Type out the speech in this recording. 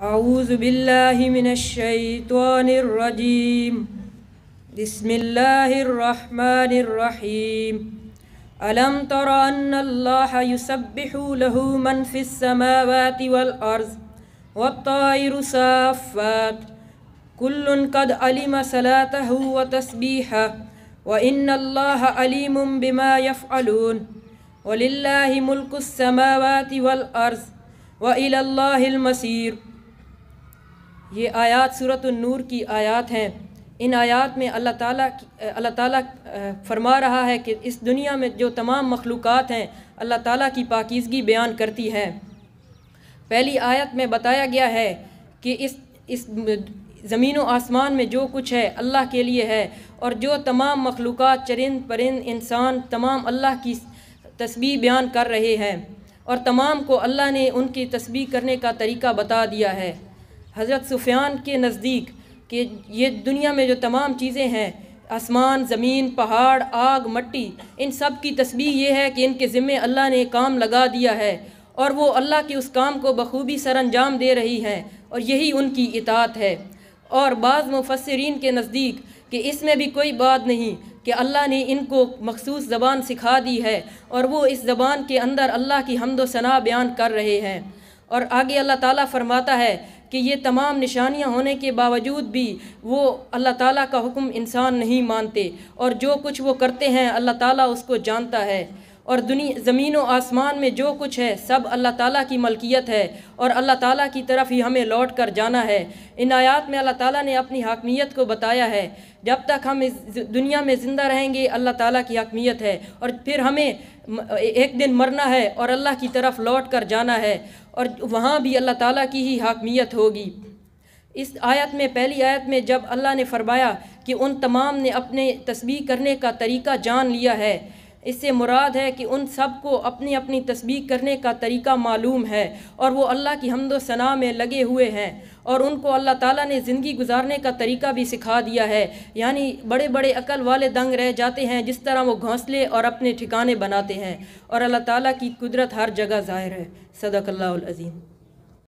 أعوذ بالله من الشيطان الرجيم. بسم الله الرحمن الرحيم. ألم تر أن الله يسبح له من في السماوات والأرض والطائر صافات؟ كل قد علم صلاته وتسبيحه وإن الله عليم بما يفعلون. ولله ملك السماوات والأرض وإلى الله المصير. یہ آیات صورت النور کی آیات ہیں۔ ان آیات میں اللہ تعالیٰ اللہ تعالیٰ فرما رہا ہے کہ اس دنیا میں جو تمام مخلوقات ہیں، اللہ تعالیٰ کی پاکیزگی بیان کرتی ہے۔ پہلی آیت میں بتایا گیا ہے کہ اس اس زمین و آسمان میں جو کچھ ہے، اللہ کے لیے ہے۔ اور جو تمام مخلوقات چرند پرند انسان، تمام اللہ کی تسبیح بیان کر رہے ہیں۔ اور تمام کو اللہ نے ان کی تسبیح کرنے کا طریقہ بتا دیا ہے۔ حضرت سفیان کے نزدیک کہ یہ دنیا میں جو تمام چیزیں ہیں، آسمان، زمین، پہاڑ، آگ، مٹی، ان سب کی تسبیح یہ ہے کہ ان کے ذمے اللہ نے کام لگا دیا ہے اور وہ اللہ کے اس کام کو بخوبی سر انجام دے رہی ہیں اور یہی ان کی اطاعت ہے۔ اور بعض مفسرین کے نزدیک کہ اس میں بھی کوئی بات نہیں کہ اللہ نے ان کو مخصوص زبان سکھا دی ہے اور وہ اس زبان کے اندر اللہ کی حمد و ثناء بیان کر رہے ہیں۔ اور آگے اللہ تعالیٰ فرماتا ہے کہ یہ تمام نشانیاں ہونے کے باوجود بھی وہ اللہ تعالیٰ کا حکم انسان نہیں مانتے اور جو کچھ وہ کرتے ہیں اللہ تعالیٰ اس کو جانتا ہے۔ اور دنیا زمین و آسمان میں جو کچھ ہے، سب اللہ تعالیٰ کی ملکیت ہے اور اللہ تعالیٰ کی طرف ہی ہمیں لوٹ کر جانا ہے۔ ان آیات میں اللہ تعالیٰ نے اپنی حاکمیت کو بتایا ہے۔ جب تک ہم اس دنیا میں زندہ رہیں گے، اللہ تعالیٰ کی حاکمیت ہے اور پھر ہمیں ایک دن مرنا ہے اور اللہ کی طرف لوٹ کر جانا ہے اور وہاں بھی اللہ تعالیٰ کی ہی حاکمیت ہوگی۔ اس آیت میں، پہلی آیت میں جب اللہ نے فرمایا کہ ان تمام نے اپنے تسبیح کرنے کا طریقہ جان لیا ہے اس سے مراد ہے کہ ان سب کو اپنی اپنی تسبیح کرنے کا طریقہ معلوم ہے اور وہ اللہ کی حمد و ثناء میں لگے ہوئے ہیں اور ان کو اللہ تعالیٰ نے زندگی گزارنے کا طریقہ بھی سکھا دیا ہے۔ یعنی بڑے بڑے عقل والے دنگ رہ جاتے ہیں جس طرح وہ گھونسلے اور اپنے ٹھکانے بناتے ہیں اور اللہ تعالیٰ کی قدرت ہر جگہ ظاہر ہے۔ صدق اللہ العظیم۔